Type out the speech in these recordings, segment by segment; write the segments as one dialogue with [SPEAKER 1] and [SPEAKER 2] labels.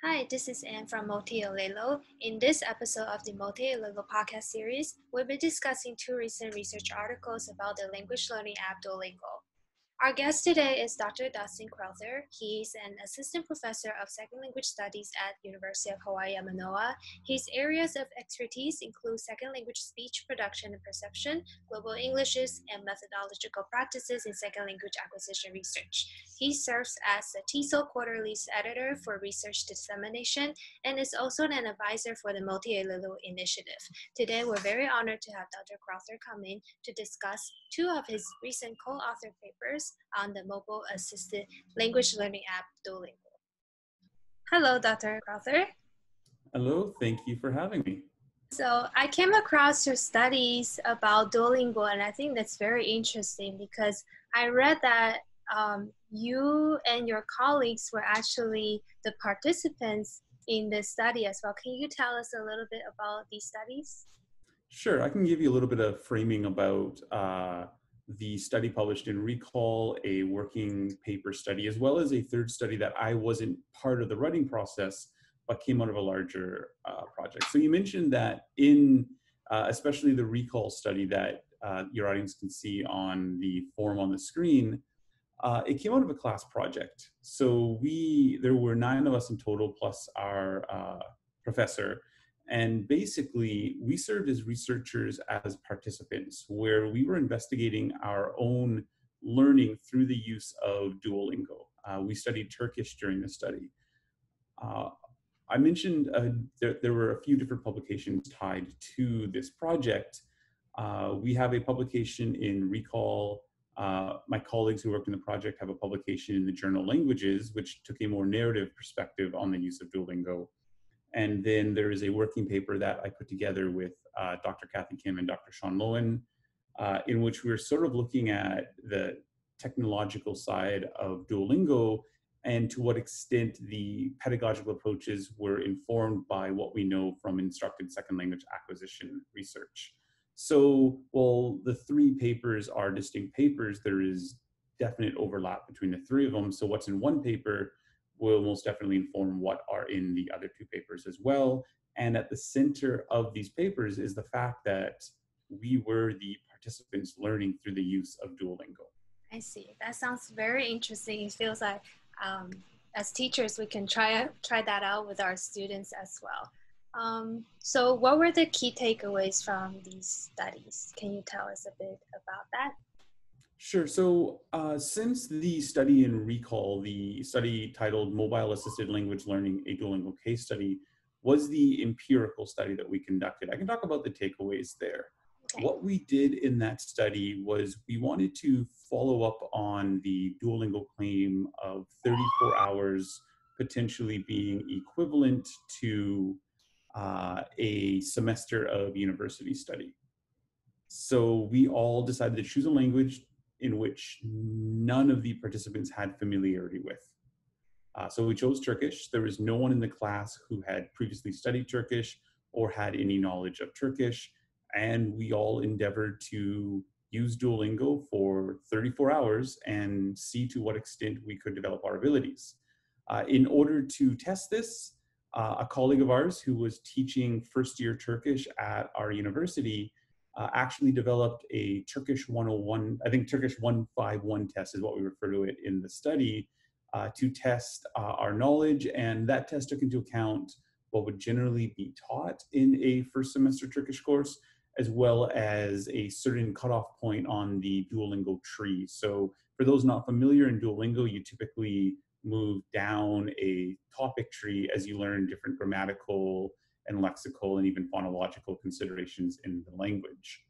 [SPEAKER 1] Hi, this is Ann from Multi Multiolelo. In this episode of the Multi Multiolelo podcast series, we'll be discussing two recent research articles about the language learning app Duolingo. Our guest today is Dr. Dustin Crowther. He's an assistant professor of second language studies at University of Hawaii at Manoa. His areas of expertise include second language speech production and perception, global Englishes, and methodological practices in second language acquisition research. He serves as the TESOL Quarterly's editor for research dissemination and is also an advisor for the Multiolelo Initiative. Today, we're very honored to have Dr. Crowther come in to discuss two of his recent co-authored papers on the mobile assisted language learning app Duolingo. Hello, Dr. Crowther.
[SPEAKER 2] Hello, thank you for having me.
[SPEAKER 1] So I came across your studies about Duolingo, and I think that's very interesting because I read that um, you and your colleagues were actually the participants in the study as well. Can you tell us a little bit about these studies?
[SPEAKER 2] Sure, I can give you a little bit of framing about uh, the study published in ReCALL, a working paper study, as well as a third study that I wasn't part of the writing process, but came out of a larger uh, project. So you mentioned that in uh, especially the ReCALL study that uh, your audience can see on the form on the screen, uh, it came out of a class project. So we, there were nine of us in total, plus our uh, professor, and basically, we served as researchers as participants, where we were investigating our own learning through the use of Duolingo. Uh, we studied Turkish during the study. Uh, I mentioned uh, there, there, were a few different publications tied to this project. Uh, we have a publication in ReCALL. Uh, my colleagues who worked in the project have a publication in the journal Languages, which took a more narrative perspective on the use of Duolingo. And then there is a working paper that I put together with uh, Dr. Kathy Kim and Dr. Shawn Loewen, uh, in which we are sort of looking at the technological side of Duolingo and to what extent the pedagogical approaches were informed by what we know from instructed second language acquisition research. So while the three papers are distinct papers, there is definite overlap between the three of them. So what's in one paper will most definitely inform what are in the other two papers as well. And at the center of these papers is the fact that we were the participants learning through the use of Duolingo.
[SPEAKER 1] I see. That sounds very interesting. It feels like um, as teachers, we can try try that out with our students as well. Um, so, what were the key takeaways from these studies? Can you tell us a bit about that?
[SPEAKER 2] Sure. So uh, since the study in ReCALL, the study titled Mobile Assisted Language Learning, a Duolingo Case Study, was the empirical study that we conducted. I can talk about the takeaways there. Okay. What we did in that study was we wanted to follow up on the Duolingo claim of 34 hours potentially being equivalent to uh, a semester of university study. So we all decided to choose a language in which none of the participants had familiarity with. Uh, so we chose Turkish. There was no one in the class who had previously studied Turkish or had any knowledge of Turkish. And we all endeavored to use Duolingo for 34 hours and see to what extent we could develop our abilities. Uh, in order to test this, uh, a colleague of ours who was teaching first year Turkish at our university uh, actually developed a Turkish 101, I think Turkish 151 test is what we refer to it in the study, uh, to test uh, our knowledge. And that test took into account what would generally be taught in a first semester Turkish course, as well as a certain cutoff point on the Duolingo tree. So for those not familiar in Duolingo, you typically move down a topic tree as you learn different grammatical and lexical and even phonological considerations in the language.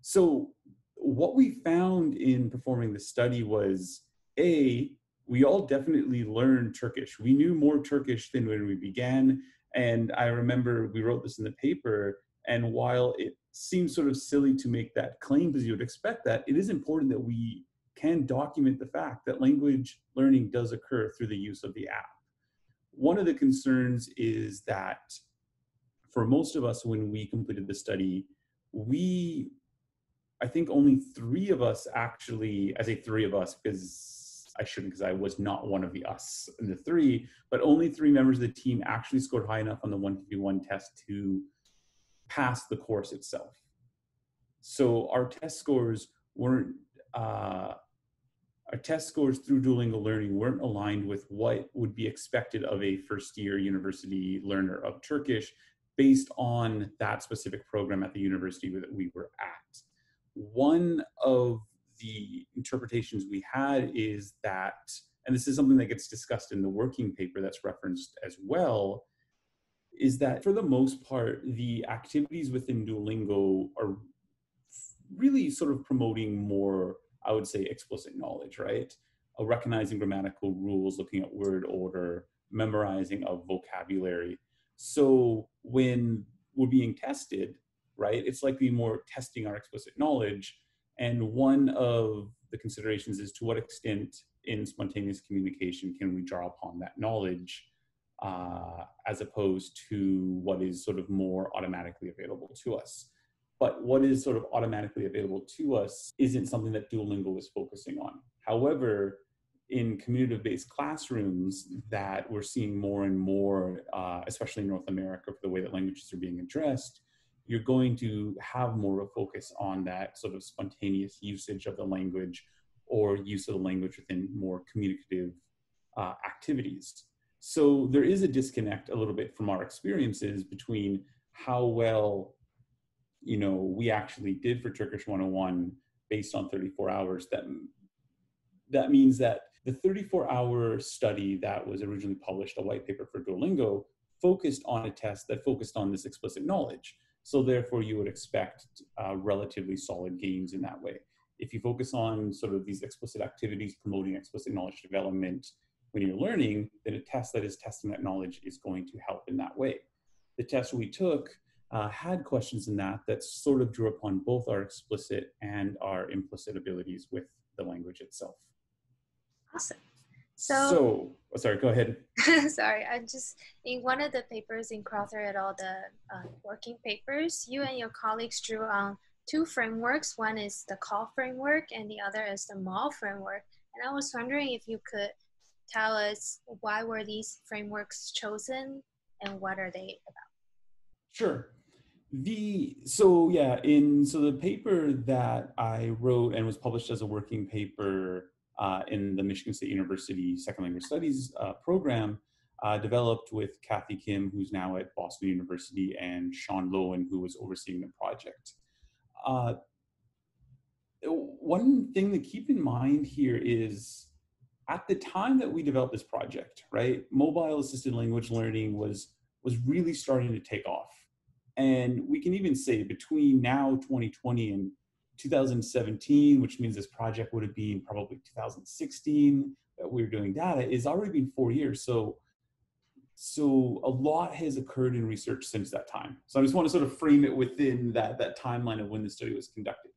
[SPEAKER 2] So what we found in performing the study was A, we all definitely learned Turkish. We knew more Turkish than when we began. And I remember we wrote this in the paper. And while it seems sort of silly to make that claim because you would expect that, it is important that we can document the fact that language learning does occur through the use of the app. One of the concerns is that for most of us, when we completed the study, we, I think only three of us actually, I say three of us because I shouldn't because I was not one of the us in the three, but only three members of the team actually scored high enough on the 151 test to pass the course itself. So our test scores weren't, uh, our test scores through Duolingo Learning weren't aligned with what would be expected of a first year university learner of Turkish based on that specific program at the university that we were at. One of the interpretations we had is that, and this is something that gets discussed in the working paper that's referenced as well, is that for the most part, the activities within Duolingo are really sort of promoting more, I would say, explicit knowledge, right? Uh, recognizing grammatical rules, looking at word order, memorizing of vocabulary. So when we're being tested, right, it's likely more testing our explicit knowledge. And one of the considerations is to what extent in spontaneous communication can we draw upon that knowledge uh, as opposed to what is sort of more automatically available to us. But what is sort of automatically available to us isn't something that Duolingo is focusing on. However, in community-based classrooms that we're seeing more and more, uh, especially in North America, for the way that languages are being addressed, you're going to have more of a focus on that sort of spontaneous usage of the language or use of the language within more communicative uh, activities. So there is a disconnect a little bit from our experiences between how well, you know, we actually did for Turkish 101 based on 34 hours. That that means that the 34 hour study that was originally published, a white paper for Duolingo, focused on a test that focused on this explicit knowledge. So therefore you would expect uh, relatively solid gains in that way. If you focus on sort of these explicit activities promoting explicit knowledge development when you're learning, then a test that is testing that knowledge is going to help in that way. The test we took uh, had questions in that that sort of drew upon both our explicit and our implicit abilities with the language itself.
[SPEAKER 1] Awesome.
[SPEAKER 2] So, so oh, sorry, go ahead.
[SPEAKER 1] sorry, I just in one of the papers in Crowther et al. the uh, working papers, you and your colleagues drew on two frameworks. One is the CALL framework, and the other is the MALL framework. And I was wondering if you could tell us why were these frameworks chosen and what are they about?
[SPEAKER 2] Sure. The so yeah, in so the paper that I wrote and was published as a working paper uh, in the Michigan State University Second Language Studies uh, program, uh, developed with Kathy Kim, who's now at Boston University, and Shawn Loewen, who was overseeing the project. Uh, one thing to keep in mind here is at the time that we developed this project, right, mobile assisted language learning was was really starting to take off. And we can even say between now 2020 and 2017, which means this project would have been probably 2016 that we were doing data, is already been four years. So, so a lot has occurred in research since that time. So I just want to sort of frame it within that, that timeline of when the study was conducted.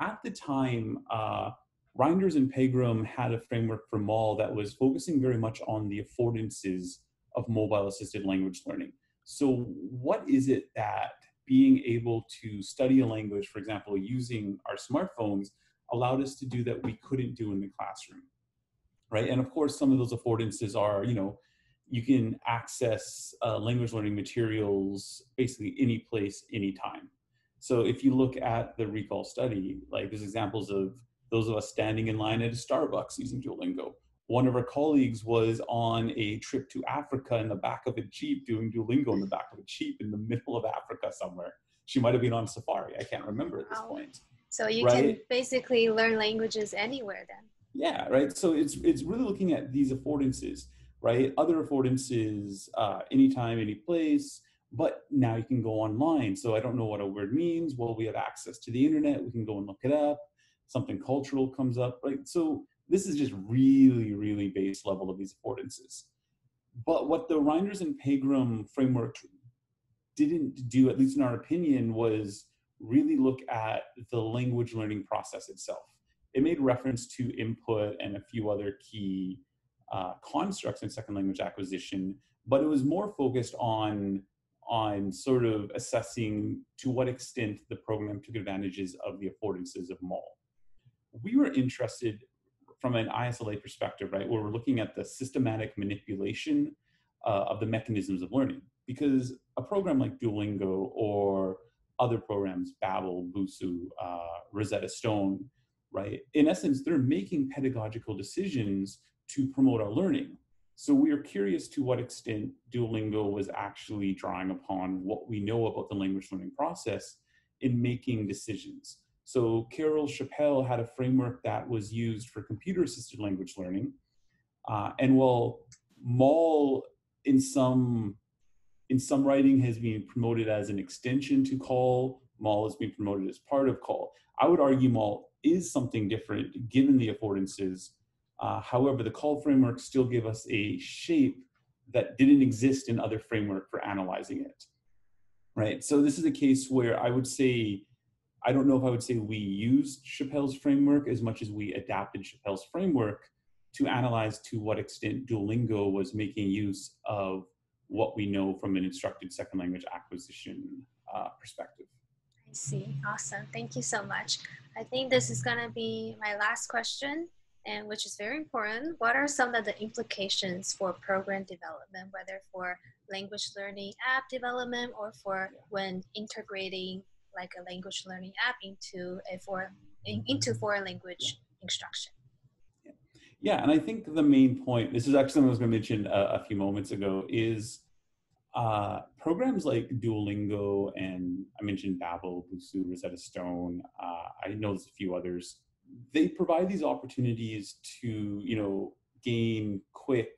[SPEAKER 2] At the time, uh, Reinders and Pegrum had a framework for MALL that was focusing very much on the affordances of mobile assisted language learning. So what is it that being able to study a language, for example, using our smartphones, allowed us to do that we couldn't do in the classroom, right? And of course, some of those affordances are, you know, you can access uh, language learning materials basically any place, anytime. So if you look at the ReCALL study, like there's examples of those of us standing in line at a Starbucks using Duolingo, one of our colleagues was on a trip to Africa in the back of a Jeep doing Duolingo in the back of a Jeep in the middle of Africa somewhere. She might have been on safari. I can't remember at this wow. point.
[SPEAKER 1] So you right? can basically learn languages anywhere then.
[SPEAKER 2] Yeah, right. So it's it's really looking at these affordances, right? Other affordances, uh, anytime, any place. But now you can go online. So I don't know what a word means. Well, we have access to the internet. We can go and look it up. Something cultural comes up, right? So this is just really, really base level of these affordances. But what the Reinders and Pegrum framework didn't do, at least in our opinion, was really look at the language learning process itself. It made reference to input and a few other key uh, constructs in second language acquisition, but it was more focused on on sort of assessing to what extent the program took advantages of the affordances of MALL. We were interested from an ISLA perspective, right, where we're looking at the systematic manipulation uh, of the mechanisms of learning. Because a program like Duolingo or other programs, Babbel, Busuu, uh, Rosetta Stone, right, in essence, they're making pedagogical decisions to promote our learning. So we are curious to what extent Duolingo was actually drawing upon what we know about the language learning process in making decisions. So Carol Chapelle had a framework that was used for computer-assisted language learning. Uh, and while MALL in some in some writing has been promoted as an extension to CALL, MALL has been promoted as part of CALL. I would argue MALL is something different given the affordances. Uh, however, the CALL framework still gave us a shape that didn't exist in other framework for analyzing it. Right, so this is a case where I would say I don't know if I would say we used Chapelle's framework as much as we adapted Chapelle's framework to analyze to what extent Duolingo was making use of what we know from an instructed second language acquisition uh, perspective.
[SPEAKER 1] I see. Awesome. Thank you so much. I think this is going to be my last question, and which is very important. What are some of the implications for program development, whether for language learning app development or for when integrating like a language learning app into a foreign into foreign language instruction.
[SPEAKER 2] Yeah, and I think the main point, this is actually something I was going to mention a, a few moments ago, is uh, programs like Duolingo and I mentioned Babbel, Busuu, Rosetta Stone. Uh, I know there's a few others. They provide these opportunities to, you know, gain quick,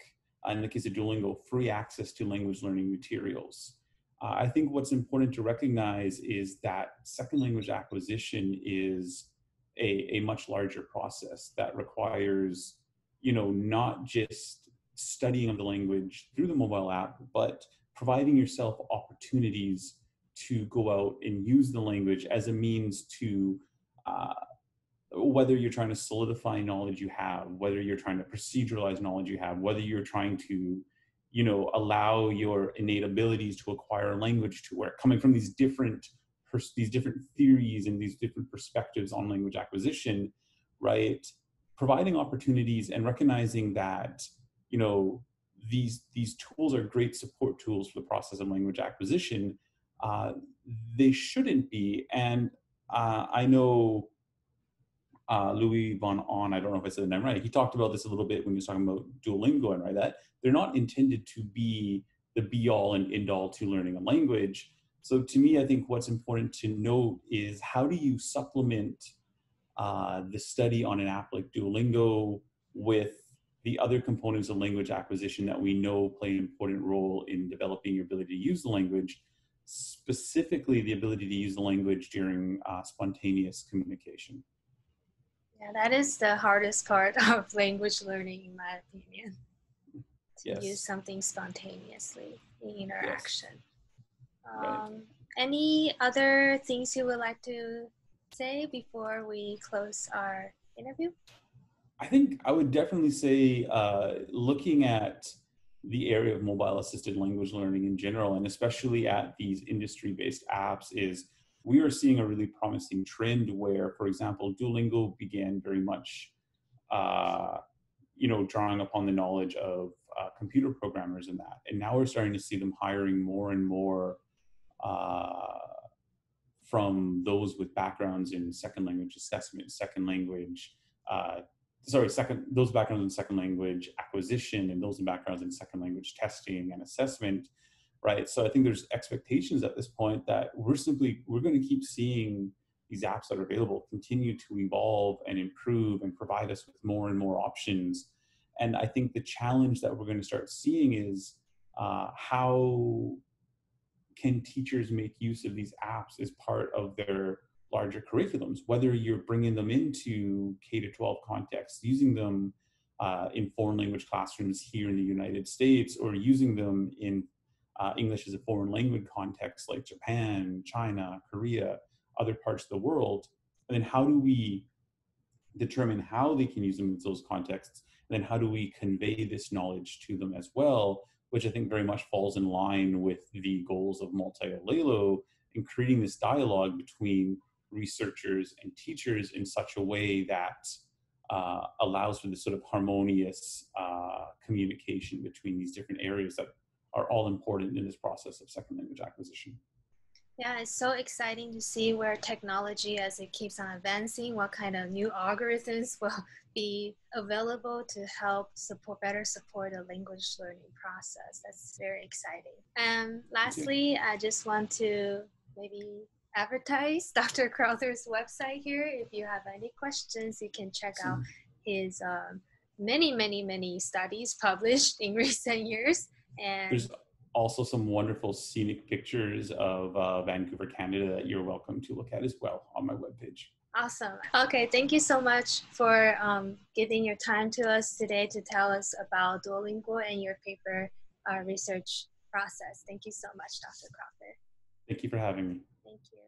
[SPEAKER 2] uh, in the case of Duolingo, free access to language learning materials. Uh, I think what's important to recognize is that second language acquisition is a, a much larger process that requires, you know, not just studying of the language through the mobile app, but providing yourself opportunities to go out and use the language as a means to uh, whether you're trying to solidify knowledge you have, whether you're trying to proceduralize knowledge you have, whether you're trying to you know allow your innate abilities to acquire language to work coming from these different these different theories and these different perspectives on language acquisition right? Providing opportunities and recognizing that you know these these tools are great support tools for the process of language acquisition uh, they shouldn't be. And uh, i know uh, Louis von Ahn, I don't know if I said the name right, he talked about this a little bit when he was talking about Duolingo and right that they're not intended to be the be all and end all to learning a language. So to me, I think what's important to note is how do you supplement uh, the study on an app like Duolingo with the other components of language acquisition that we know play an important role in developing your ability to use the language, specifically the ability to use the language during uh, spontaneous communication.
[SPEAKER 1] Yeah, that is the hardest part of language learning, in my opinion to yes. use something spontaneously in interaction. Yes. Um, right. Any other things you would like to say before we close our interview?
[SPEAKER 2] I think I would definitely say uh, looking at the area of mobile assisted language learning in general, and especially at these industry based apps, is we are seeing a really promising trend where, for example, Duolingo began very much, uh, you know, drawing upon the knowledge of uh, computer programmers in that. And now we're starting to see them hiring more and more uh, from those with backgrounds in second language assessment, second language, uh, sorry, second those backgrounds in second language acquisition, and those in backgrounds in second language testing and assessment, right? So I think there's expectations at this point that we're simply we're going to keep seeing these apps that are available continue to evolve and improve and provide us with more and more options and I think the challenge that we're going to start seeing is uh, how can teachers make use of these apps as part of their larger curriculums, whether you're bringing them into K to 12 contexts, using them uh, in foreign language classrooms here in the United States, or using them in uh, English as a foreign language context like Japan, China, Korea, other parts of the world. And then how do we determine how they can use them in those contexts And then how do we convey this knowledge to them as well, which I think very much falls in line with the goals of Multi-Olelo in creating this dialogue between researchers and teachers in such a way that uh, allows for this sort of harmonious uh, communication between these different areas that are all important in this process of second language acquisition.
[SPEAKER 1] Yeah, it's so exciting to see where technology, as it keeps on advancing, what kind of new algorithms will be available to help support better support the language learning process. That's very exciting. And lastly, I just want to maybe advertise Dr. Crowther's website here. If you have any questions, you can check out his um, many, many, many studies published in recent years. And
[SPEAKER 2] There's also some wonderful scenic pictures of uh, Vancouver, Canada that you're welcome to look at as well on my webpage.
[SPEAKER 1] Awesome. Okay, thank you so much for um, giving your time to us today to tell us about Duolingo and your paper uh, research process. Thank you so much, Dr. Crowther.
[SPEAKER 2] Thank you for having me.
[SPEAKER 1] Thank you.